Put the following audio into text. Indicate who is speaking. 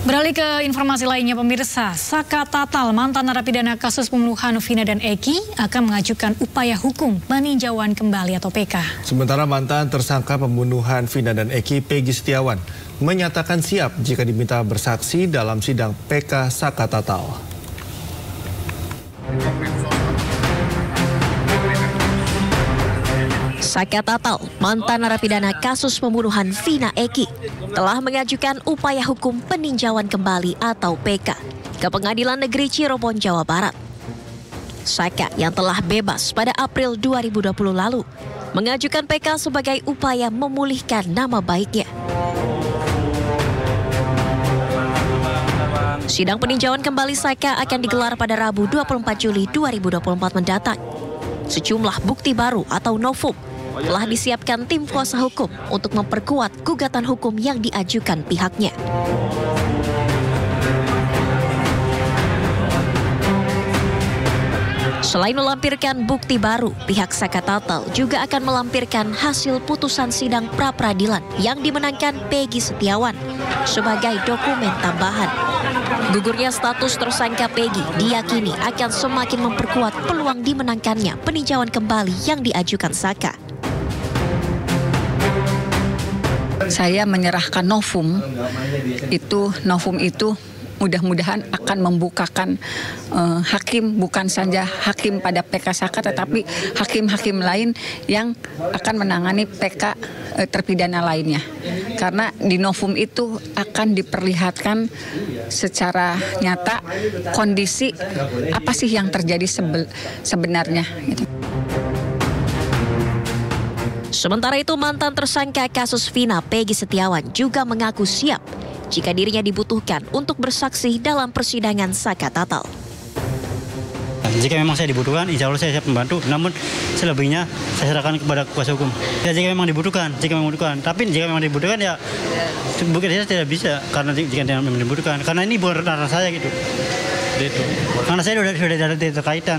Speaker 1: Beralih ke informasi lainnya pemirsa, Saka Tatal mantan narapidana kasus pembunuhan Vina dan Eki akan mengajukan upaya hukum peninjauan kembali atau PK.
Speaker 2: Sementara mantan tersangka pembunuhan Vina dan Eki Peggy Setiawan menyatakan siap jika diminta bersaksi dalam sidang PK Saka Tatal.
Speaker 3: Saka Tatal, mantan narapidana kasus pembunuhan Vina Eki, telah mengajukan upaya hukum peninjauan kembali atau PK ke Pengadilan Negeri Cirebon, Jawa Barat. Saka yang telah bebas pada April 2020 lalu mengajukan PK sebagai upaya memulihkan nama baiknya. Sidang peninjauan kembali Saka akan digelar pada Rabu 24 Juli 2024 mendatang. Sejumlah bukti baru atau novum telah disiapkan tim kuasa hukum untuk memperkuat gugatan hukum yang diajukan pihaknya. Selain melampirkan bukti baru, pihak Saka Tatal juga akan melampirkan hasil putusan sidang pra-peradilan yang dimenangkan Peggy Setiawan sebagai dokumen tambahan. Gugurnya status tersangka Peggy diyakini akan semakin memperkuat peluang dimenangkannya peninjauan kembali yang diajukan Saka.
Speaker 4: Saya menyerahkan novum itu novum itu mudah-mudahan akan membukakan uh, hakim bukan saja hakim pada PK Saka tetapi hakim-hakim lain yang akan menangani PK uh, terpidana lainnya karena di novum itu akan diperlihatkan secara nyata kondisi apa sih yang terjadi sebenarnya gitu.
Speaker 3: Sementara itu mantan tersangka kasus Vina Peggy Setiawan juga mengaku siap jika dirinya dibutuhkan untuk bersaksi dalam persidangan Saka Tatal.
Speaker 5: Jika memang saya dibutuhkan, insya Allah saya siap membantu. Namun selebihnya saya serahkan kepada kuasa hukum. Ya jika memang dibutuhkan, jika memang dibutuhkan. Tapi jika memang dibutuhkan ya bukan saya tidak bisa karena jika memang dibutuhkan. Karena ini bukan ranah saya gitu. Itu. Karena saya sudah sudah ada terkaitan.